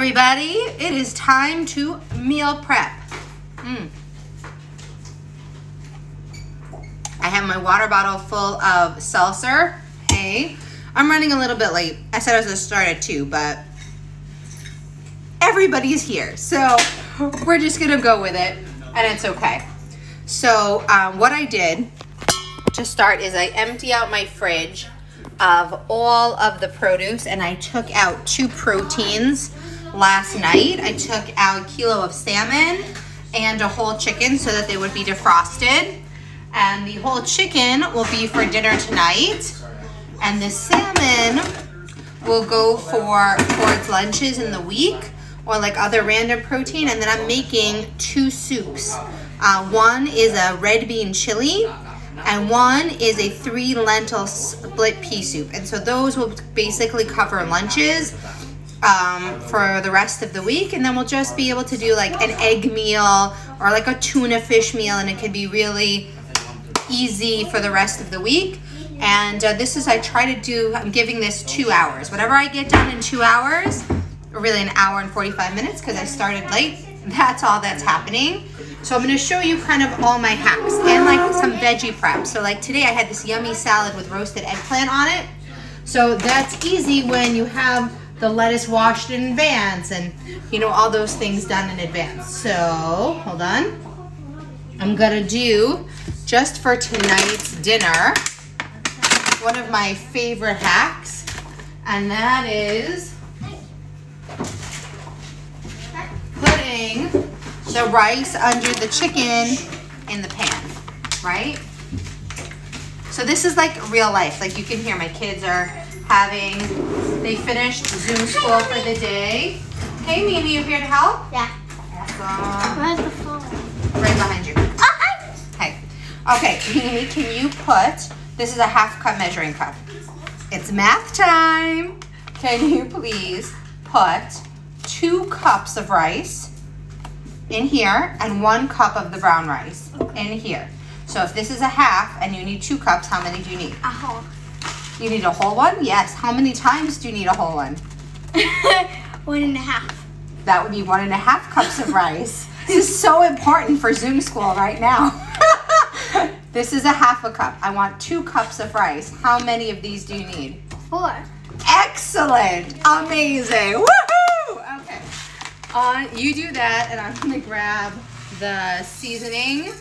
everybody. It is time to meal prep. Mm. I have my water bottle full of seltzer. Hey, I'm running a little bit late. I said I was gonna start at two, but everybody's here. So we're just gonna go with it and it's okay. So um, what I did to start is I empty out my fridge of all of the produce and I took out two proteins last night. I took out a kilo of salmon and a whole chicken so that they would be defrosted. And the whole chicken will be for dinner tonight. And the salmon will go for towards lunches in the week or like other random protein. And then I'm making two soups. Uh, one is a red bean chili and one is a three lentil split pea soup. And so those will basically cover lunches um, for the rest of the week. And then we'll just be able to do like an egg meal or like a tuna fish meal. And it can be really easy for the rest of the week. And uh, this is, I try to do, I'm giving this two hours. Whatever I get done in two hours, or really an hour and 45 minutes because I started late, that's all that's happening. So I'm gonna show you kind of all my hacks and like some veggie prep. So like today I had this yummy salad with roasted eggplant on it. So that's easy when you have the lettuce washed in advance and you know all those things done in advance. So hold on. I'm gonna do just for tonight's dinner one of my favorite hacks and that is putting the rice under the chicken in the pan, right? So this is like real life. Like you can hear my kids are having, they finished Zoom school for the day. Hey Mimi, you here to help? Yeah. Awesome. Where's the phone? Right behind you. Oh, Hi. Hey. Okay, Mimi, can you put, this is a half cup measuring cup. It's math time. Can you please put two cups of rice in here and one cup of the brown rice in here. So if this is a half and you need two cups, how many do you need? A whole. You need a whole one? Yes. How many times do you need a whole one? One and a half. That would be one and a half cups of rice. This is so important for Zoom school right now. this is a half a cup. I want two cups of rice. How many of these do you need? Four. Excellent. Amazing. Woohoo! Okay. Uh, you do that, and I'm gonna grab the seasoning.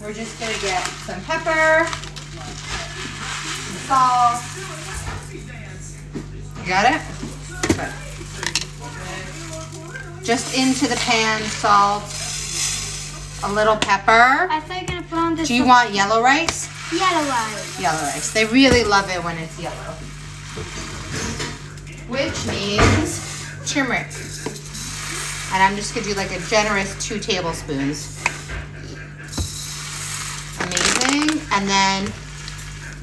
We're just gonna get some pepper, salt. You got it? Good. Just into the pan, salt, a little pepper. I thought you gonna put on this. Do you want yellow rice? yellow rice? Yellow rice. They really love it when it's yellow. Which means turmeric. And I'm just gonna do like a generous two tablespoons. Amazing. And then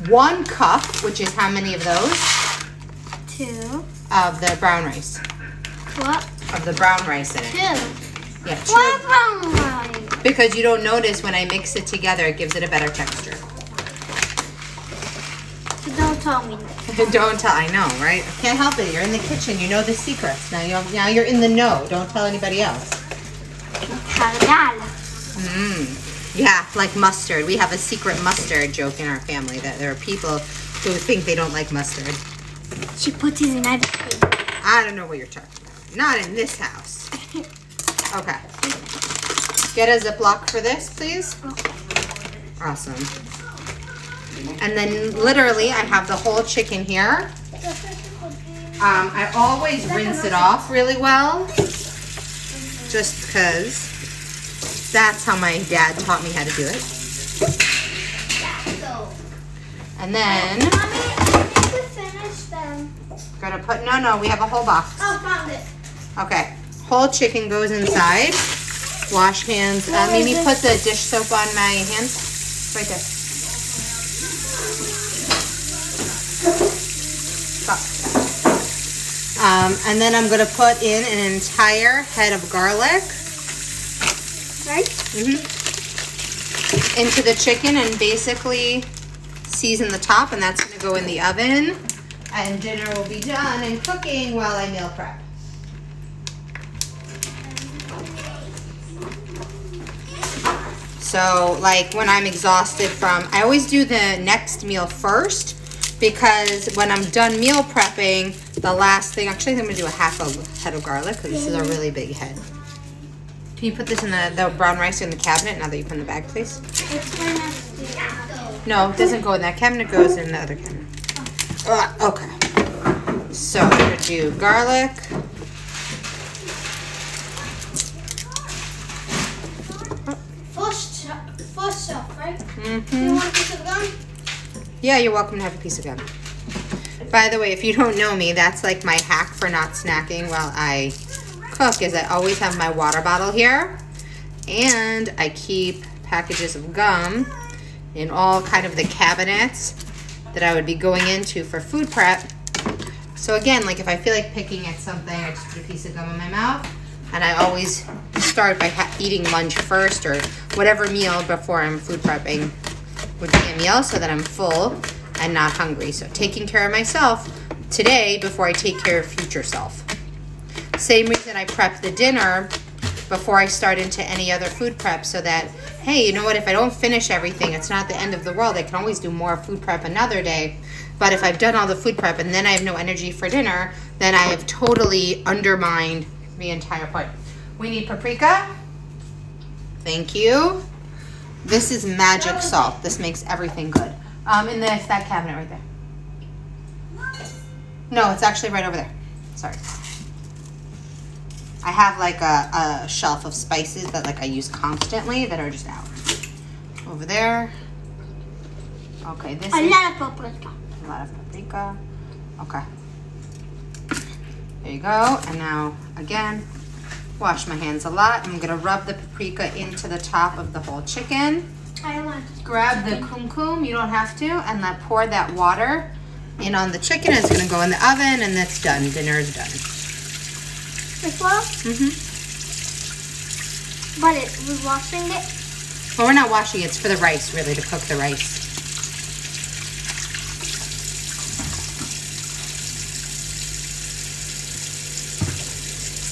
one cup, which is how many of those? Two. Of the brown rice. What? Of the brown rice in it. Two. Yeah, two. What brown rice? Because you don't notice when I mix it together, it gives it a better texture. So don't tell me that. Don't tell. I know, right? I can't help it. You're in the kitchen. You know the secrets. Now you're now you're in the know. Don't tell anybody else. Mmm. Yeah, like mustard. We have a secret mustard joke in our family that there are people who think they don't like mustard. She puts it in everything. I don't know what you're talking about. Not in this house. Okay. Get a Ziploc for this, please. Awesome. And then literally I have the whole chicken here. Um, I always rinse it off really well. Just because that's how my dad taught me how to do it. And then Mommy, I think we finished them. gonna put, no, no, we have a whole box. Oh, found it. Okay, whole chicken goes inside. Wash hands. Uh, Mimi, put the dish soap on my hands. Right there. Um, and then I'm gonna put in an entire head of garlic Mm-hmm. Into the chicken and basically season the top and that's gonna go in the oven and dinner will be done and cooking while I meal prep. So like when I'm exhausted from, I always do the next meal first because when I'm done meal prepping, the last thing, actually I'm gonna do a half a head of garlic because this is a really big head. Can you put this in the, the brown rice in the cabinet now that you put in the bag, please? No, it doesn't go in that cabinet, it goes in the other cabinet. Uh, okay. So, I'm gonna do garlic. First, first off, right? Mm-hmm. You want a piece of gum? Yeah, you're welcome to have a piece of gum. By the way, if you don't know me, that's like my hack for not snacking while I is I always have my water bottle here and I keep packages of gum in all kind of the cabinets that I would be going into for food prep. So again, like if I feel like picking at something, I just put a piece of gum in my mouth and I always start by eating lunch first or whatever meal before I'm food prepping would be a meal so that I'm full and not hungry. So taking care of myself today before I take care of future self. Same reason I prep the dinner before I start into any other food prep so that, hey, you know what, if I don't finish everything, it's not the end of the world. I can always do more food prep another day. But if I've done all the food prep and then I have no energy for dinner, then I have totally undermined the entire part. We need paprika. Thank you. This is magic salt. This makes everything good. Um, in this that cabinet right there. No, it's actually right over there. Sorry. I have like a, a shelf of spices that like I use constantly that are just out. Over there. Okay, this A is lot of paprika. a lot of paprika. Okay. There you go. And now again, wash my hands a lot. I'm gonna rub the paprika into the top of the whole chicken. I want. Grab the kumkum, you don't have to, and then pour that water in on the chicken. It's gonna go in the oven and that's done. Dinner is done. As well, Mm-hmm. but it was washing it. Well, we're not washing it. It's for the rice, really, to cook the rice.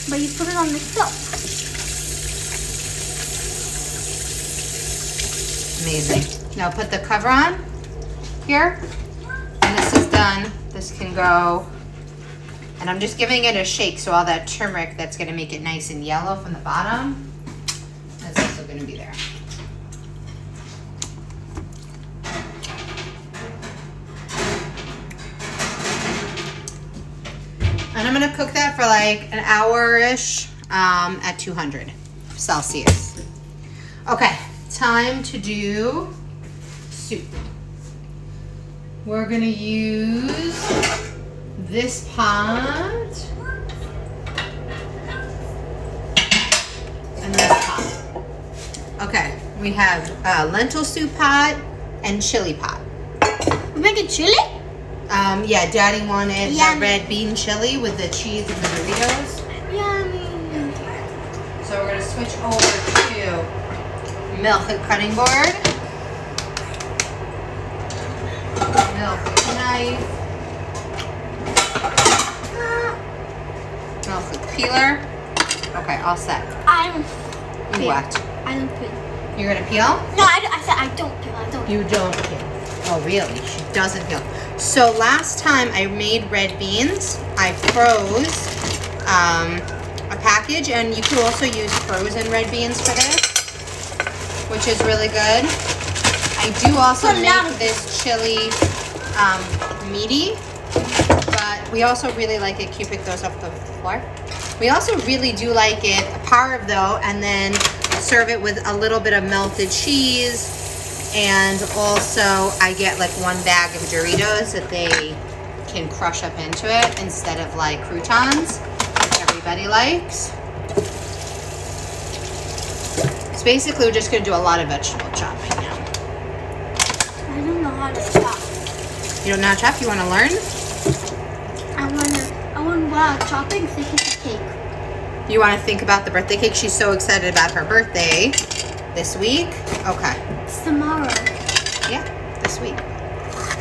But you put it on the stove. Amazing. Now put the cover on here. And this is done. This can go. And I'm just giving it a shake so all that turmeric that's to make it nice and yellow from the bottom is also to be there. And I'm to cook that for like an hour-ish um, at 200 Celsius. Okay, time to do soup. We're gonna use this pot and this pot. Okay, we have uh, lentil soup pot and chili pot. We're making chili? Um, yeah, Daddy wanted the Yummy. red bean chili with the cheese and the Doritos. Yummy. So we're gonna switch over to milk and cutting board. Milk knife. With peeler. Okay, all set. I don't. You what? I don't peel. You're gonna peel? No, I, I said I don't peel. I don't. You don't peel. Oh, really? She doesn't peel. So last time I made red beans, I froze um, a package, and you could also use frozen red beans for this, which is really good. I do also make this chili um, meaty, we also really like it. Cupid goes off the floor. We also really do like it parve though, and then serve it with a little bit of melted cheese. And also, I get like one bag of Doritos that they can crush up into it instead of like croutons, which everybody likes. So basically, we're just gonna do a lot of vegetable chopping now. I don't know how to chop. You don't know how to chop? You want to learn? I wanna. I want while chopping, think it's a cake. You want to think about the birthday cake? She's so excited about her birthday this week. Okay. It's tomorrow. Yeah, this week.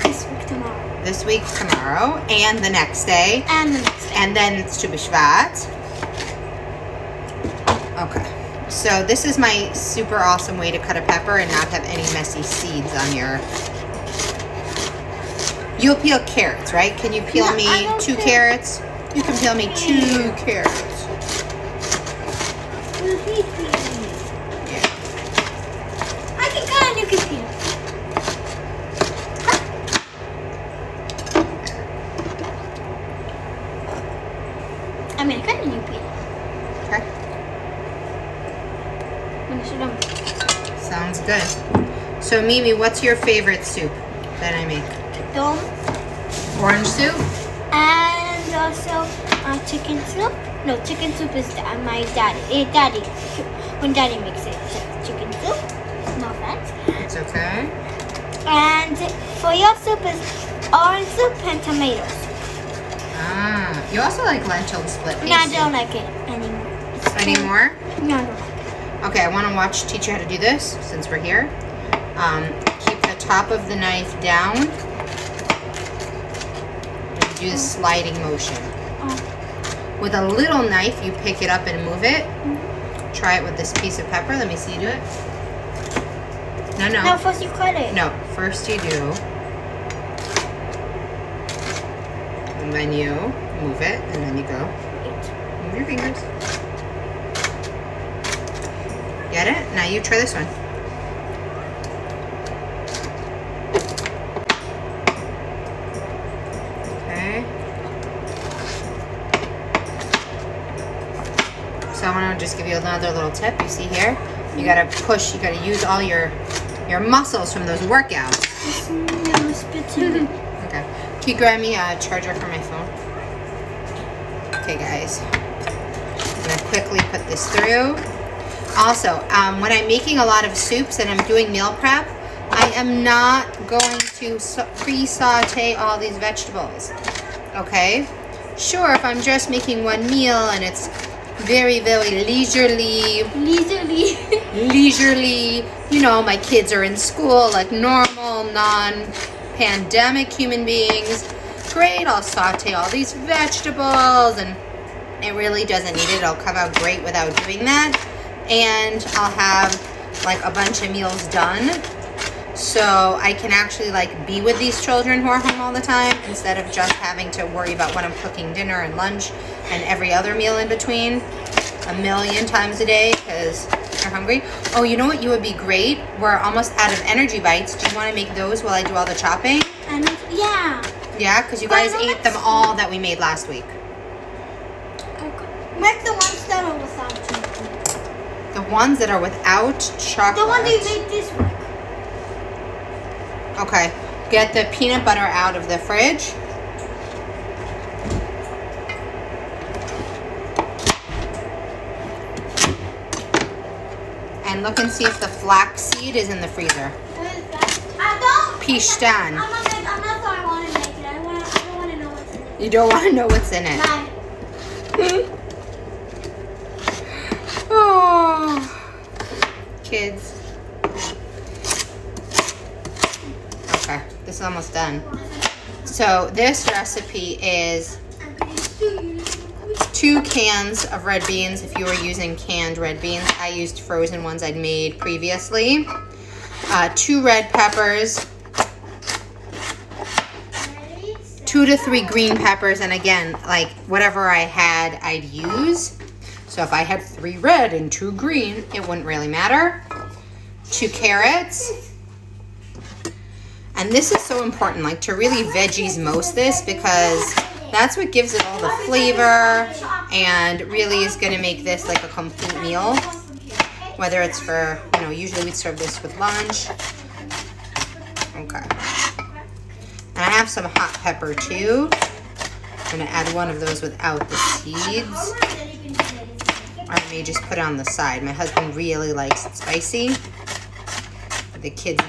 This week tomorrow. This week, tomorrow, and the next day. And the next day. And then it's Tu B'Shvat. Okay. So this is my super awesome way to cut a pepper and not have any messy seeds on your... You'll peel carrots, right? Can you peel No, me two peel- carrots? You can peel me two carrots. Yeah. I can go and you can peel. I mean, I can and you peel. Okay. It's done. Sounds good. So Mimi, what's your favorite soup that I make? Dom. Orange soup? Also uh, chicken soup. No, chicken soup is uh, my daddy. Eh, daddy. When daddy makes it, chicken soup. No offense. It's okay. And for your soup is orange soup and tomatoes. Ah, you also like lentil split No, I don't like it anymore. It's Anymore? No, I don't like. Okay, I want to watch teach you how to do this since we're here. Um, keep the top of the knife down. Do the sliding motion. Oh. With a little knife, you pick it up and move it. Mm-hmm. Try it with this piece of pepper. Let me see you do it. No, no. No, first you cut it. No, first you do. And then you move it, and then you go. Move your fingers. Get it? Now you try this one. Okay. So I want to just give you another little tip. You see here? You gotta push. You gotta use all your your muscles from those workouts. It's no spitting. Okay. Can you grab me a charger for my phone? Okay, guys. I'm gonna quickly put this through. Also, um, when I'm making a lot of soups and I'm doing meal prep, I am not going to pre-saute all these vegetables. Okay? Sure, if I'm just making one meal and it's very, very leisurely, Leisurely. leisurely, you know, my kids are in school like normal, non pandemic human beings. Great, I'll saute all these vegetables and it really doesn't need it. It'll come out great without doing that. And I'll have like a bunch of meals done. So I can actually like be with these children who are home all the time instead of just having to worry about when I'm cooking dinner and lunch and every other meal in between a million times a day because you're hungry. Oh, you know what? You would be great. We're almost out of energy bites. Do you want to make those while I do all the chopping? and yeah. Yeah, because you guys ate them all that we made last week. Okay. Make the ones that are without chocolate. The ones that are without chocolate. The one that you made this week. Okay. Get the peanut butter out of the fridge. And look and see if the flax seed is in the freezer. What is that? I don't. Pishtan. I'm not, make, I'm not sorry I want to make it. I, want, I don't want to know what's in it. You don't want to know what's in it. Bye. oh, kids. Is almost done. So this recipe is two cans of red beans if you were using canned red beans. I used frozen ones I'd made previously. Uh, two red peppers, two to three green peppers, and again, like whatever I had, I'd use. So if I had three red and two green, it wouldn't really matter. Two carrots. And this is so important, like to really veggies most this because that's what gives it all the flavor and really is gonna make this like a complete meal. Whether it's for, you know, usually we serve this with lunch. Okay. And I have some hot pepper too. I'm gonna add one of those without the seeds. Or I may just put it on the side. My husband really likes it spicy. The kids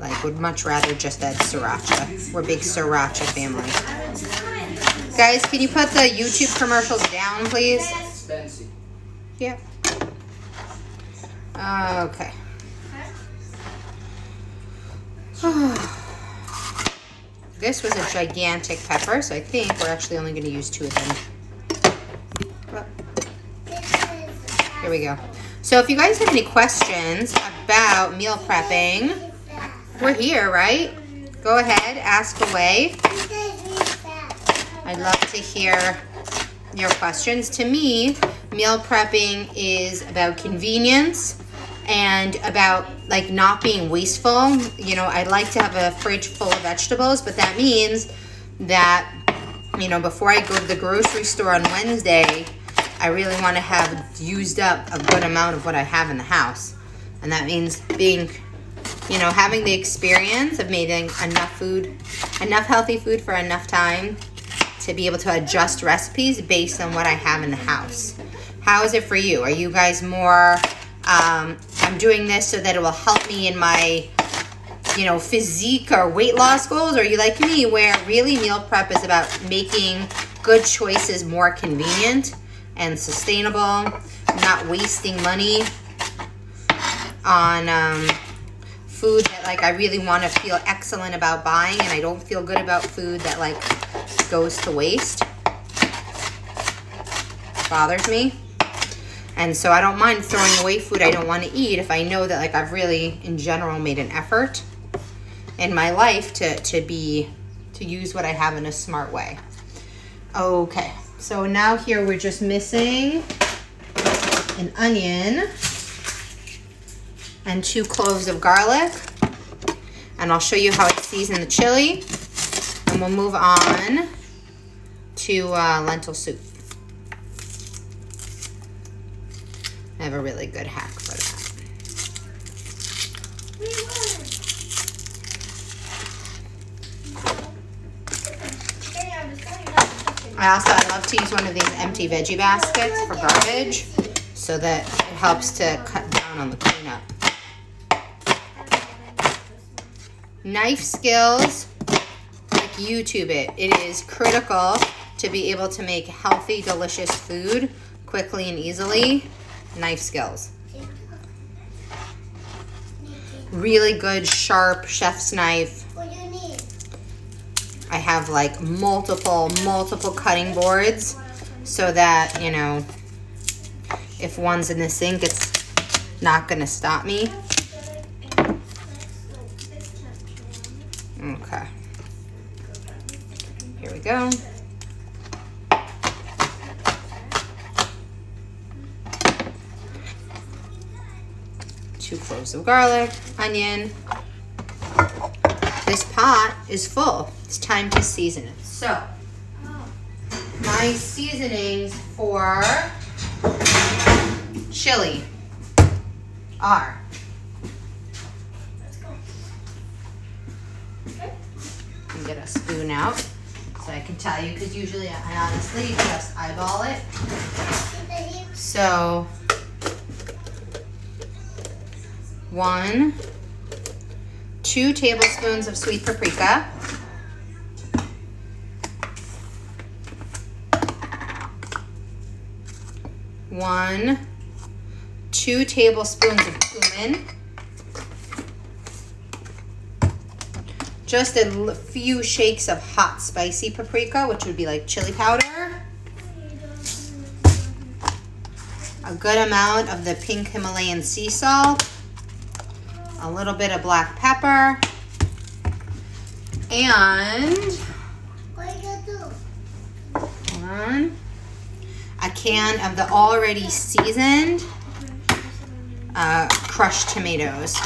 like would much rather just add sriracha. We're big sriracha family. Guys, can you put the YouTube commercials down, please? Yeah. Okay. this was a gigantic pepper, so I think we're actually only going to use two of them. Here we go. So if you guys have any questions about meal prepping, we're here, right? Go ahead, ask away. I'd love to hear your questions. To me, meal prepping is about convenience and about like not being wasteful. You know, I like to have a fridge full of vegetables, but that means that you know, before I go to the grocery store on Wednesday, I really want to have used up a good amount of what I have in the house. And that means being, you know, having the experience of making enough food, enough healthy food for enough time to be able to adjust recipes based on what I have in the house. How is it for you? Are you guys more, um, I'm doing this so that it will help me in my, you know, physique or weight loss goals? Or are you like me where really meal prep is about making good choices more convenient and sustainable, not wasting money on um, food that like I really want to feel excellent about buying and I don't feel good about food that like goes to waste. Bothers me. And so I don't mind throwing away food I don't want to eat if I know that like I've really in general made an effort in my life to, to be to use what I have in a smart way. Okay, so now here we're just missing an onion and two cloves of garlic. And I'll show you how I season the chili. And we'll move on to uh, lentil soup. I have a really good hack for that. I also, I love to use one of these empty veggie baskets for garbage so that it helps to cut down on the cleanup. Knife skills, like YouTube it. It is critical to be able to make healthy, delicious food quickly and easily. Knife skills. Really good, sharp chef's knife. What do you need? I have like multiple, multiple cutting boards so that, you know, if one's in the sink, it's not gonna stop me. Of garlic, onion. This pot is full. It's time to season it. So, my seasonings for chili are let's go and get a spoon out so I can tell you because usually I honestly just eyeball it. So one, two tablespoons of sweet paprika. One, two tablespoons of cumin. Just a few shakes of hot spicy paprika, which would be like chili powder. A good amount of the pink Himalayan sea salt. A little bit of black pepper. And, on, a can of the already seasoned uh, crushed tomatoes.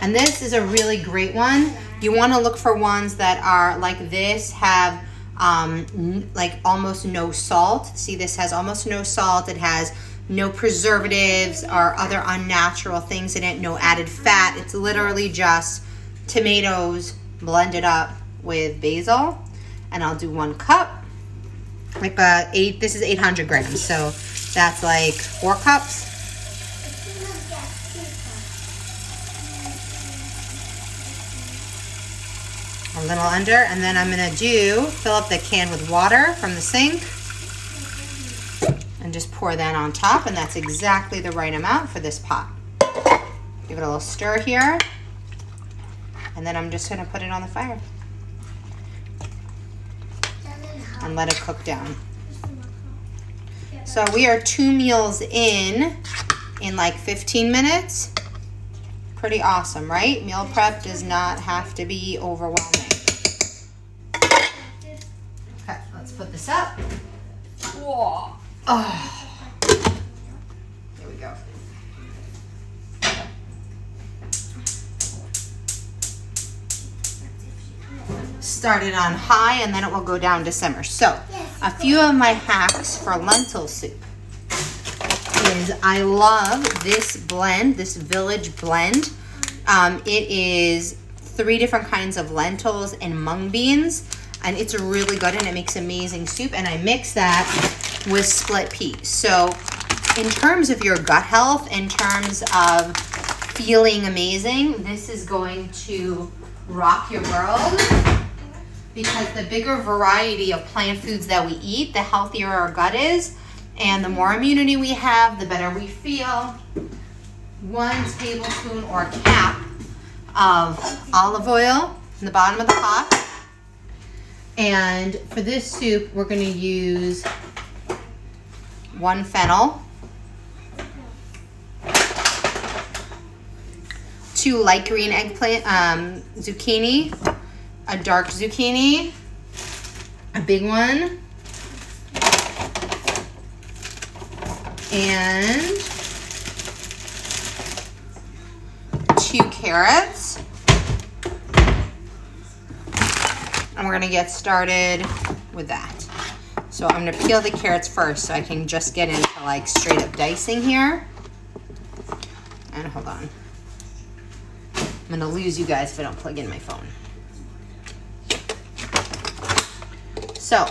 And this is a really great one. You want to look for ones that are like this, have um, like almost no salt. See, this has almost no salt. It has no preservatives or other unnatural things in it, no added fat. It's literally just tomatoes blended up with basil. And I'll do one cup, like a eight, this is 800 grams. So that's like four cups. a little under and then I'm gonna do fill up the can with water from the sink and just pour that on top and that's exactly the right amount for this pot give it a little stir here and then I'm just gonna put it on the fire and let it cook down so we are two meals in in like 15 minutes. Pretty awesome, right? Meal prep does not have to be overwhelming. Okay, let's put this up. Whoa. Oh. There we go. Started on high and then it will go down to simmer. So, a few of my hacks for lentil soup is I love this blend, this Village blend. Um, it is three different kinds of lentils and mung beans and it's really good and it makes amazing soup and I mix that with split peas. So in terms of your gut health, in terms of feeling amazing, this is going to rock your world because the bigger variety of plant foods that we eat, the healthier our gut is and the more immunity we have, the better we feel. One tablespoon or cap of olive oil in the bottom of the pot. And for this soup, we're gonna use one fennel, two light green eggplant, um, zucchini, a dark zucchini, a big one, and two carrots. And we're gonna get started with that. So I'm gonna peel the carrots first so I can just get into like straight up dicing here. And hold on. I'm gonna lose you guys if I don't plug in my phone. So,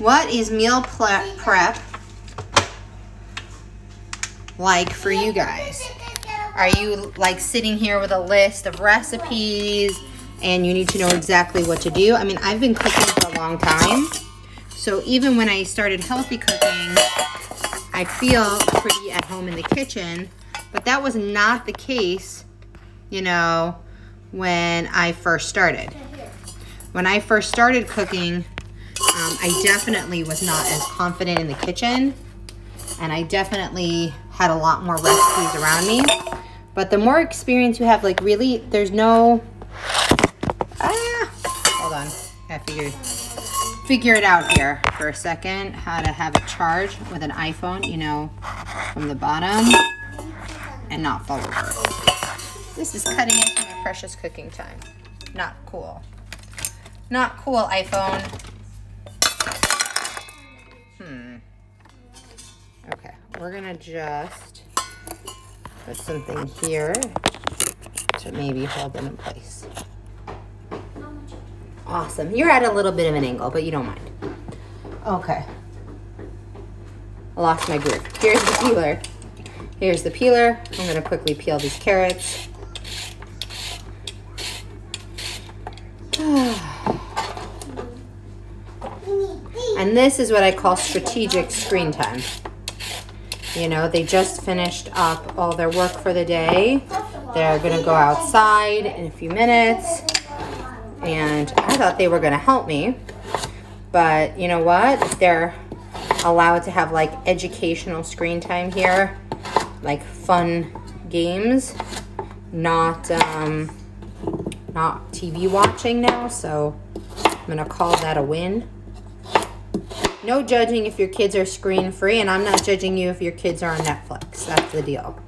what is meal prep like for you guys? Are you like sitting here with a list of recipes and you need to know exactly what to do? I mean, I've been cooking for a long time. So even when I started healthy cooking, I feel pretty at home in the kitchen, but that was not the case, you know, when I first started. When I first started cooking, um, I definitely was not as confident in the kitchen and I definitely had a lot more recipes around me. But the more experience you have, like really, there's no, ah, hold on, I figured, figure it out here for a second, how to have it charge with an iPhone, you know, from the bottom and not fall over. This is cutting into my precious cooking time. Not cool. Not cool, iPhone. Hmm. Okay, we're gonna just put something here to maybe hold them in place. Awesome. You're at a little bit of an angle, but you don't mind. Okay. I lost my groove. Here's the peeler. Here's the peeler. I'm gonna quickly peel these carrots. and this is what I call strategic screen time. You know, they just finished up all their work for the day. They're gonna go outside in a few minutes. And I thought they were gonna help me. But you know what? They're allowed to have like educational screen time here, like fun games, not um, not TV watching now. So I'm gonna call that a win. No judging if your kids are screen free, and I'm not judging you if your kids are on Netflix. That's the deal.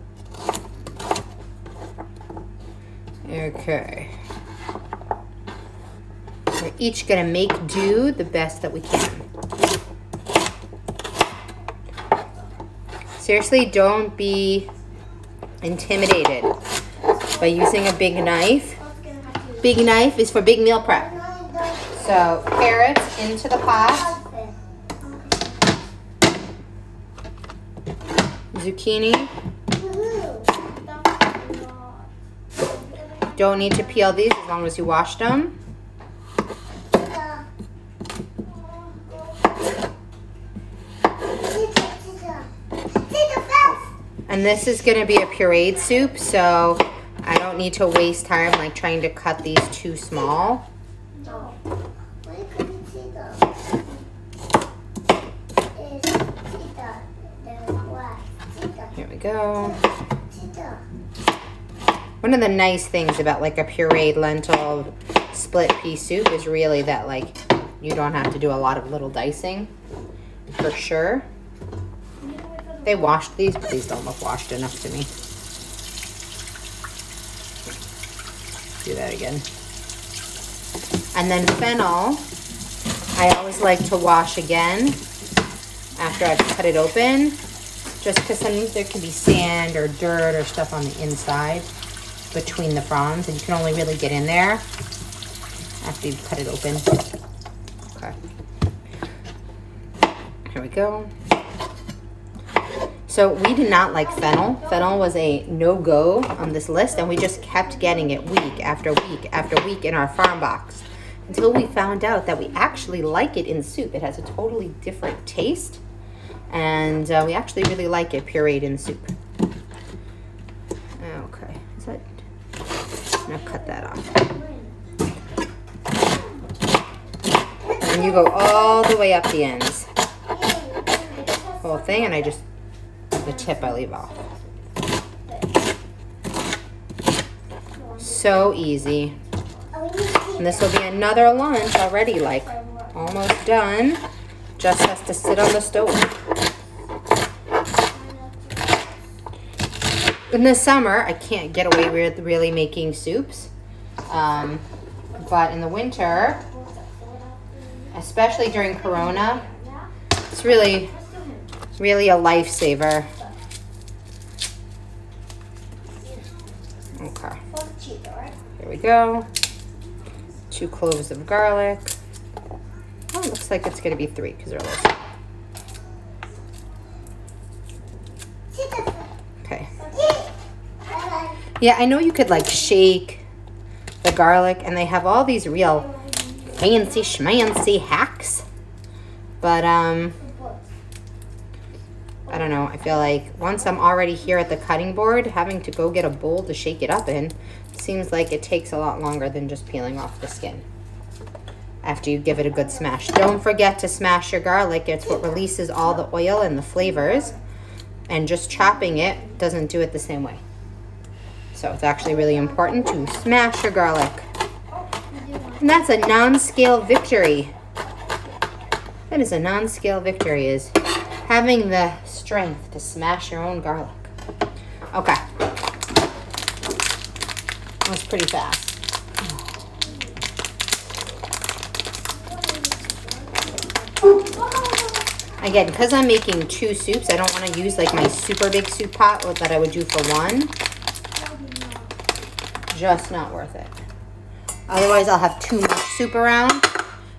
Okay. Each gonna make do the best that we can. Seriously, don't be intimidated by using a big knife. Big knife is for big meal prep. So carrots into the pot. zucchini. Don't need to peel these as long as you wash them. And this is to be a pureed soup, so I don't need to waste time like trying to cut these too small. Here we go. One of the nice things about like a pureed lentil split pea soup is really that like you don't have to do a lot of little dicing for sure. They washed these, but these don't look washed enough to me. Do that again. And then fennel, I always like to wash again after I've cut it open, just because sometimes there can be sand or dirt or stuff on the inside between the fronds, and you can only really get in there after you cut it open. Okay. Here we go. So we did not like fennel. Fennel was a no-go on this list, and we just kept getting it week after week after week in our farm box until we found out that we actually like it in soup. It has a totally different taste, and uh, we actually really like it pureed in soup. Okay, is that? I'm gonna cut that off. And you go all the way up the ends, whole thing, and I just the tip I leave off. So easy. And this will be another lunch already, like almost done. Just has to sit on the stove. In the summer, I can't get away with really making soups. Um, but in the winter, especially during Corona, it's really, really a lifesaver. Go. Two cloves of garlic. Oh, it looks like it's gonna be three because they're little. Okay. Yeah, I know you could like shake the garlic and they have all these real fancy schmancy hacks. But um I don't know. I feel like once I'm already here at the cutting board, having to go get a bowl to shake it up in seems like it takes a lot longer than just peeling off the skin after you give it a good smash. Don't forget to smash your garlic. It's what releases all the oil and the flavors. And just chopping it doesn't do it the same way. So it's actually really important to smash your garlic. And that's a non-scale victory. That is a non-scale victory is having the strength to smash your own garlic. Okay. That was pretty fast. Again, because I'm making two soups, I don't want to use like my super big soup pot that I would do for one. Just not worth it. Otherwise, I'll have too much soup around.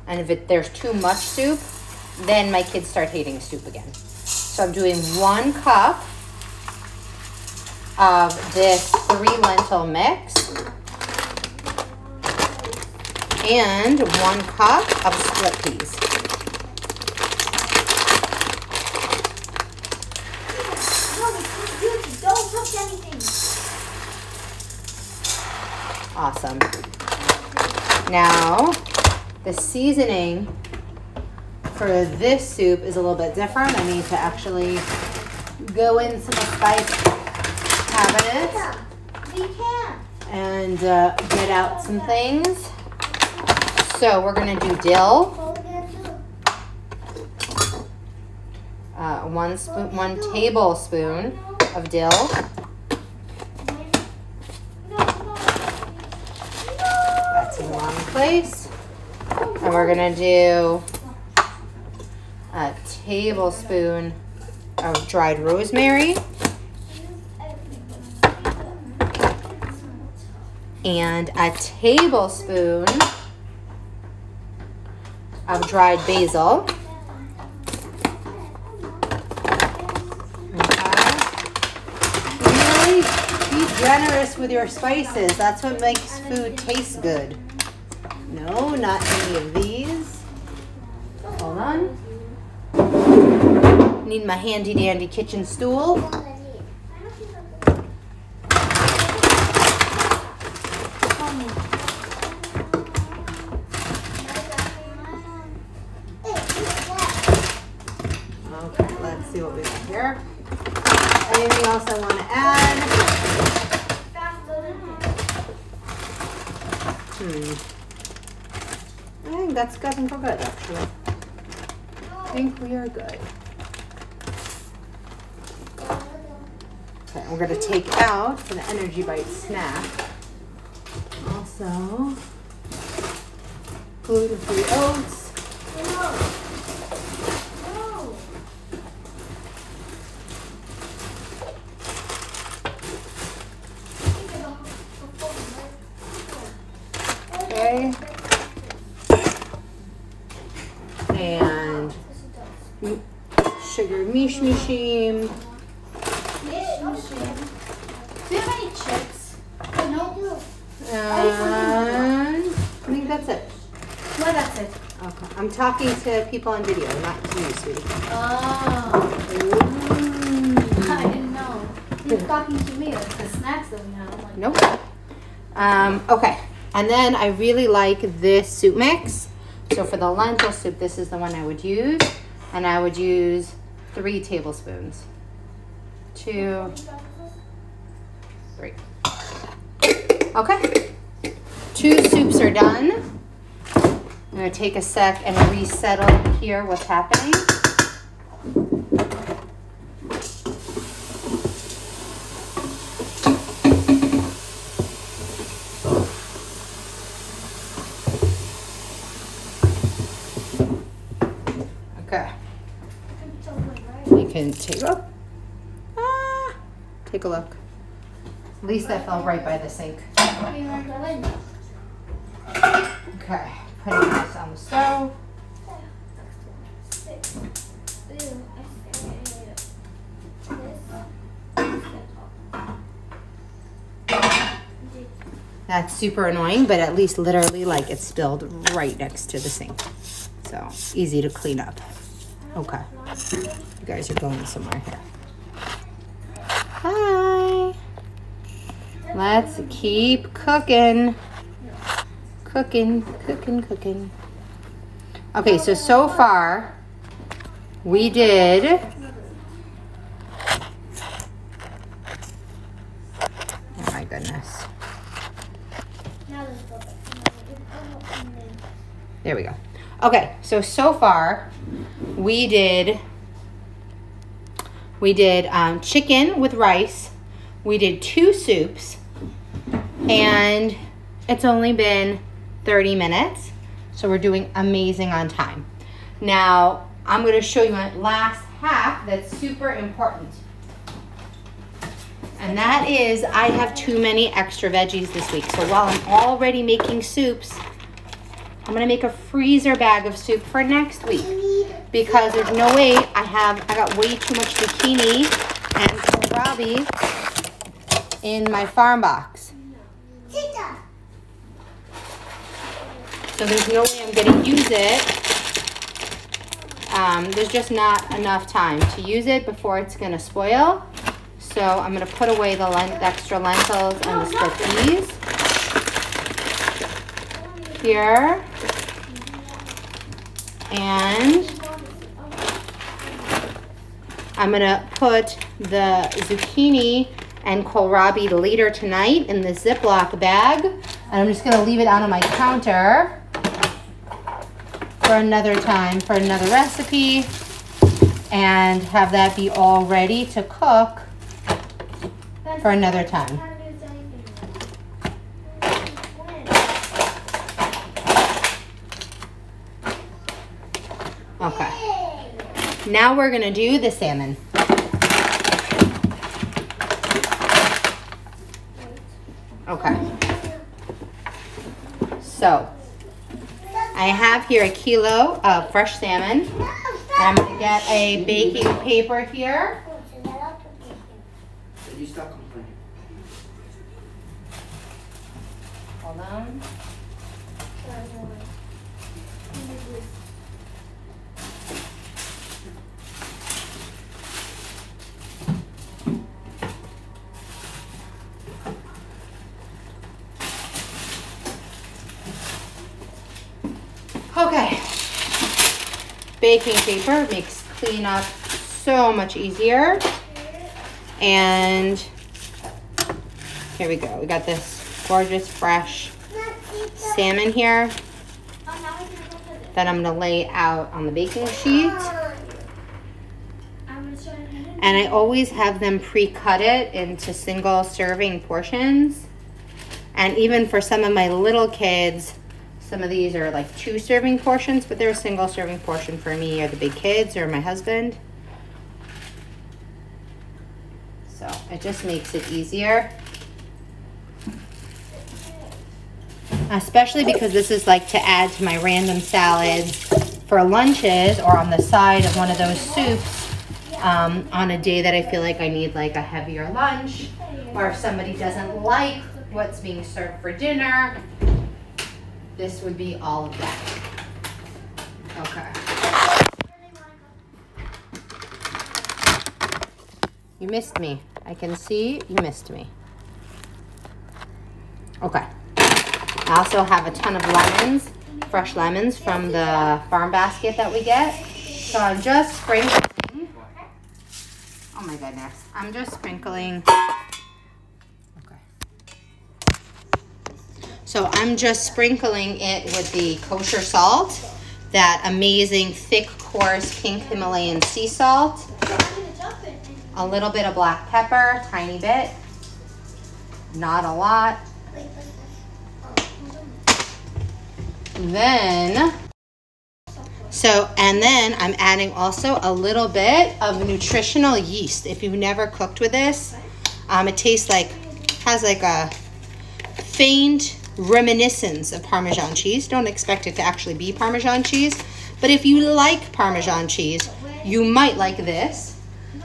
And if it, there's too much soup, then my kids start hating soup again. So I'm doing one cup of this three lentil mix and one cup of split peas. Awesome. Now, the seasoning for this soup is a little bit different. I need to actually go into the spice cabinet and uh, get out some things. So we're gonna do dill. Uh, one spoon, one tablespoon of dill. That's in one place. And we're gonna do a tablespoon of dried rosemary. And a tablespoon of dried basil. Really be generous with your spices. That's what makes food taste good. No, not any of these. Hold on. Need my handy dandy kitchen stool. Okay, let's see what we got here. Anything else I want to add? Hmm. I think for good, actually. I think we are good. Okay, we're gonna take out for the Energy Bite snack. Also, gluten-free oats. Okay. And mishim. Do you have any chips? No. And I think that's it. Well, that's it. Okay. I'm talking to people on video, not to you, sweetie. Oh, Ooh. I didn't know. You're talking to me like the snacks that we have. Like, Nope. Um, okay. And then I really like this soup mix. So for the lentil soup, this is the one I would use. And I would use three tablespoons. Two, three. Okay. Two soups are done. I'm gonna take a sec and resettle here what's happening. Okay. Can take a ah, take a look. At least that fell right by the sink. Okay, putting this on the stove. That's super annoying, but at least literally like it's spilled right next to the sink. So easy to clean up. Okay. You guys are going somewhere here. Hi. Let's keep cooking. Cooking, cooking, cooking. Okay, so so far we did Oh my goodness. There we go. Okay, so so far we did we did um, chicken with rice. We did two soups, and it's only been 30 minutes. So we're doing amazing on time. Now I'm going to show you my last hack that's super important. And that is I have too many extra veggies this week. So while I'm already making soups, I'm gonna make a freezer bag of soup for next week because there's no way I have, I got way too much zucchini and kohlrabi in my farm box. So there's no way I'm gonna use it. Um, there's just not enough time to use it before it's gonna spoil. So I'm gonna put away the, extra lentils and the split peas. Here. And I'm gonna put the zucchini and kohlrabi later tonight in the Ziploc bag. And I'm just gonna leave it out on my counter for another time, for another recipe. And have that be all ready to cook for another time. Okay. Now we're gonna do the salmon. Okay. So, I have here a kilo of fresh salmon. I'm gonna get a baking paper here. Okay. Baking paper makes cleanup so much easier. And here we go. We got this gorgeous fresh salmon here that I'm gonna lay out on the baking sheet. And I always have them pre-cut it into single serving portions. And even for some of my little kids, some of these are like two serving portions, but they're a single serving portion for me or the big kids or my husband. So it just makes it easier. Especially because this is like to add to my random salads for lunches or on the side of one of those soups um, on a day that I feel like I need like a heavier lunch or if somebody doesn't like what's being served for dinner, this would be all of that. Okay. You missed me. I can see you missed me. Okay. I also have a ton of lemons, fresh lemons from the farm basket that we get. So I'm just sprinkling. Oh my goodness. I'm just sprinkling. So I'm just sprinkling it with the kosher salt, that amazing thick, coarse pink Himalayan sea salt, a little bit of black pepper, tiny bit, not a lot. Then, so, and then I'm adding also a little bit of nutritional yeast. If you've never cooked with this, um, it tastes like, has like a faint reminiscence of Parmesan cheese. Don't expect it to actually be Parmesan cheese. But if you like Parmesan cheese, you might like this.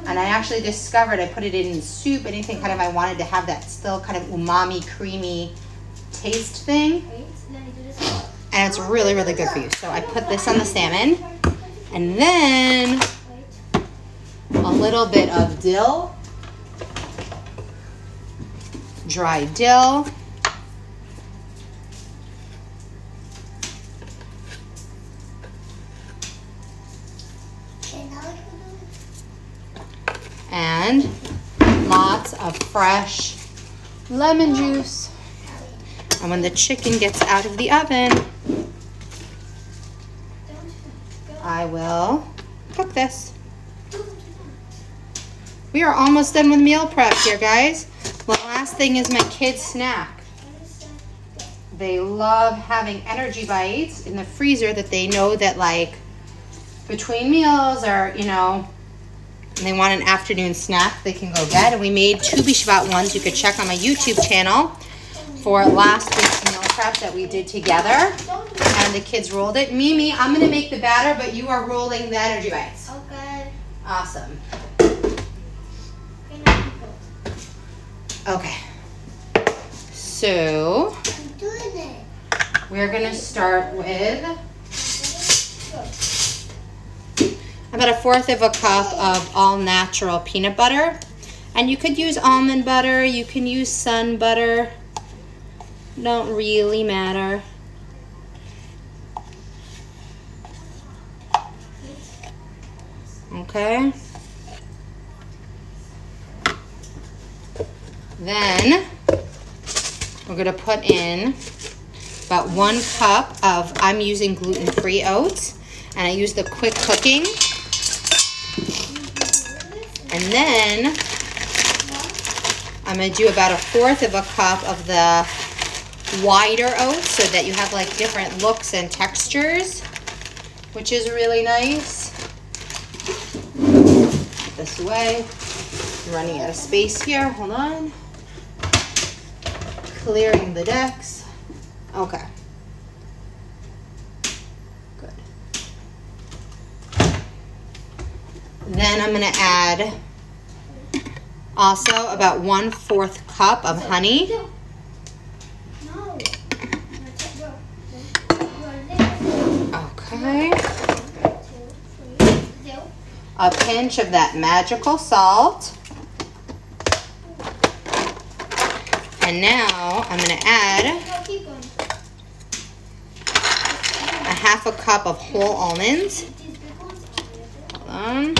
And I actually discovered I put it in soup, anything kind of I wanted to have that still kind of umami, creamy taste thing and it's really, really good for you. So I put this on the salmon, and then a little bit of dill, dry dill. And lots of fresh lemon juice. And when the chicken gets out of the oven, I will cook this. We are almost done with meal prep here, guys. The last thing is my kids' snack. They love having energy bites in the freezer that they know that like between meals or, you know, they want an afternoon snack they can go get. And we made Tu B'Shvat ones you could check on my YouTube channel for last week's meal prep that we did together. And the kids rolled it. Mimi, I'm going to make the batter, but you are rolling the energy bites. Oh, okay. Awesome. Okay. So, I'm doing it. we're going to start with about a fourth of a cup of all natural peanut butter. And you could use almond butter, you can use sun butter. Don't really matter. Okay. Then we're gonna put in about one cup of, I'm using gluten-free oats and I use the quick cooking. And then I'm gonna do about a fourth of a cup of the wider oats so that you have like different looks and textures, which is really nice. This way, I'm running out of space here. Hold on. Clearing the decks. Okay. Then I'm gonna add also about one fourth cup of honey. Okay. A pinch of that magical salt. And now I'm gonna add a half a cup of whole almonds. I'm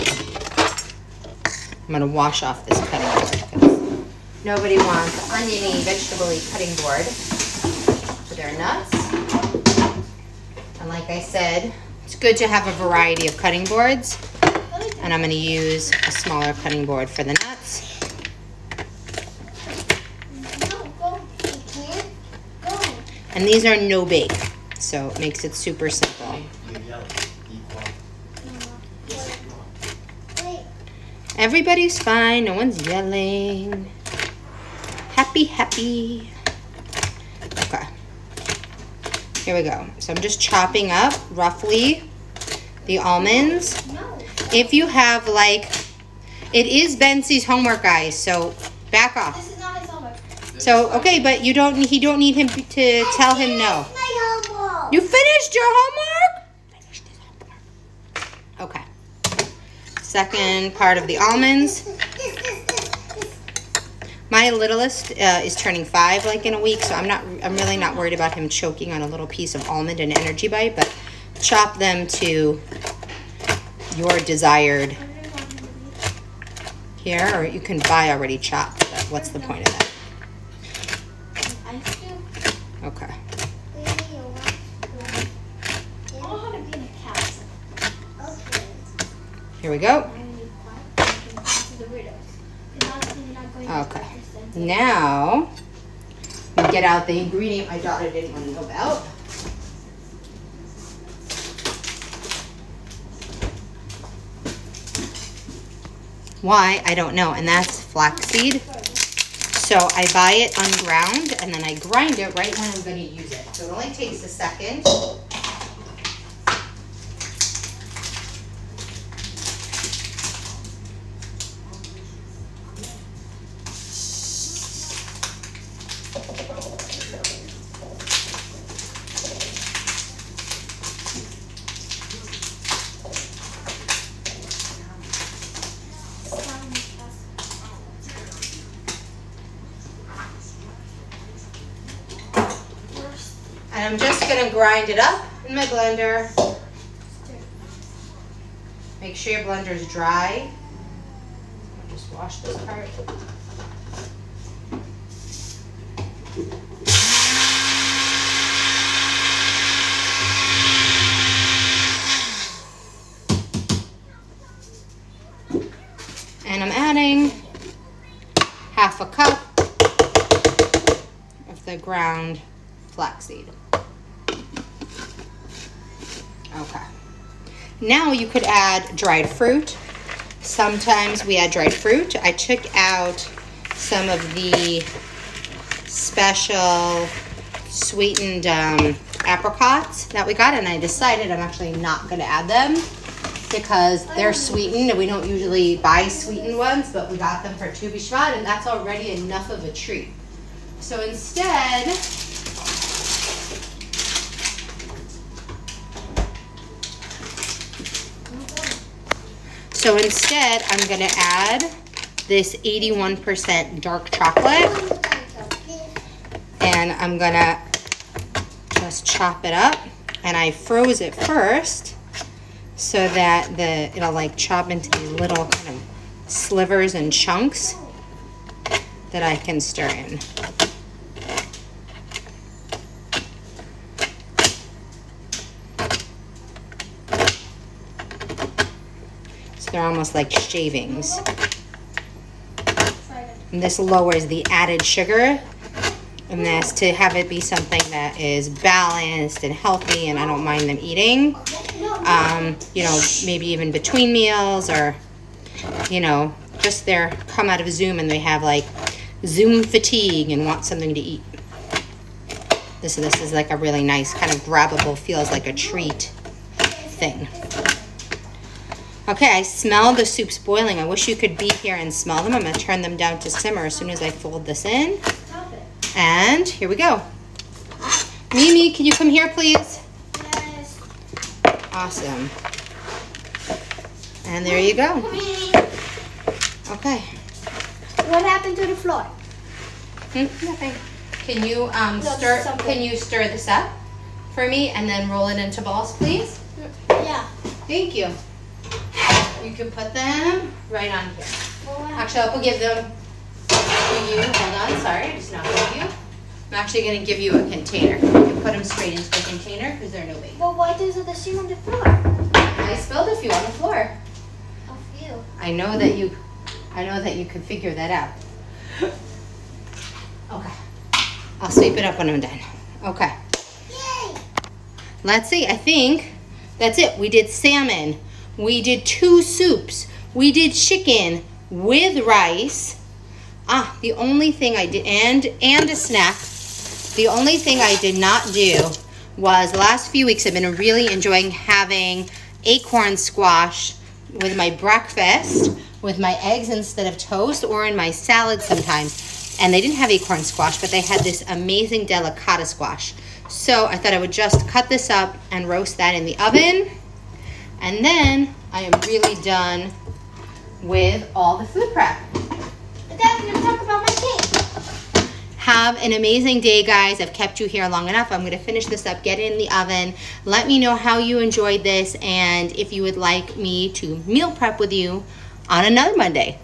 gonna wash off this cutting board because nobody wants oniony, vegetable cutting board for their nuts. And like I said, it's good to have a variety of cutting boards. And I'm gonna use a smaller cutting board for the nuts. And these are no bake, so it makes it super simple. Everybody's fine, no one's yelling. Happy, happy. Okay. Here we go. So I'm just chopping up roughly the almonds. If you have like, it is Bensie's homework, guys, so back off. This is not his homework. So, okay, but you don't, he don't need him to tell him no. My homework. You finished your homework? Finished his homework. Okay. Second part of the almonds. My littlest uh, is turning five, like in a week, so I'm not. I'm really not worried about him choking on a little piece of almond and energy bite. But chop them to your desired here, or you can buy already chopped. But what's the point of that? Okay. I don't know how to be in a castle. Okay. Here we go. I'm gonna be quiet. You can answer the riddles. And honestly, you're not we go. Okay. Now, we get out the ingredient my daughter didn't want to know about. Why? I don't know. And that's flaxseed. So I buy it unground and then I grind it right when I'm going to use it. So it only takes a second. And I'm just going to grind it up in my blender. Make sure your blender is dry. I'll just wash this part. And I'm adding half a cup of the ground flaxseed. Okay. Now you could add dried fruit. Sometimes we add dried fruit. I took out some of the special sweetened um, apricots that we got, and I decided I'm actually not going to add them because they're sweetened, and we don't usually buy sweetened ones, but we got them for Tu B'Shvat, and that's already enough of a treat. So instead, So instead, I'm gonna add this 81% dark chocolate and I'm gonna just chop it up. And I froze it first so that the it'll like chop into these little kind of slivers and chunks that I can stir in. They're almost like shavings. And this lowers the added sugar and this to have it be something that is balanced and healthy and I don't mind them eating. Um, you know, maybe even between meals or, you know, just they're come out of Zoom and they have like Zoom fatigue and want something to eat. This, this is like a really nice kind of grabbable, feels like a treat thing. Okay, I smell the soups boiling. I wish you could be here and smell them. I'm gonna turn them down to simmer as soon as I fold this in. And here we go. Mimi, can you come here, please? Yes. Awesome. And there you go. Okay. What happened to the floor? Hmm, nothing. Can you um, No, stir? something. Can you stir this up for me and then roll it into balls, please? Yeah. Thank you. You can put them right on here. Actually, I'll give them to you. Hold on, sorry, I just not you. I'm actually gonna give you a container. You can put them straight into the container because they're no big. well, why does the seam on the floor? I spilled a few on the floor. A few. I know that you, I know that you could figure that out. Okay. I'll sweep it up when I'm done. Okay. Yay! Let's see. I think that's it. We did salmon. We did two soups. We did chicken with rice. Ah, the only thing I did and and a snack. The only thing I did not do was the last few weeks I've been really enjoying having acorn squash with my breakfast with my eggs instead of toast or in my salad sometimes. And they didn't have acorn squash, but they had this amazing delicata squash. So I thought I would just cut this up and roast that in the oven. And then I am really done with all the food prep. But I'm gonna talk about my cake. Have an amazing day, guys. I've kept you here long enough. I'm going to finish this up, get it in the oven. Let me know how you enjoyed this and if you would like me to meal prep with you on another Monday.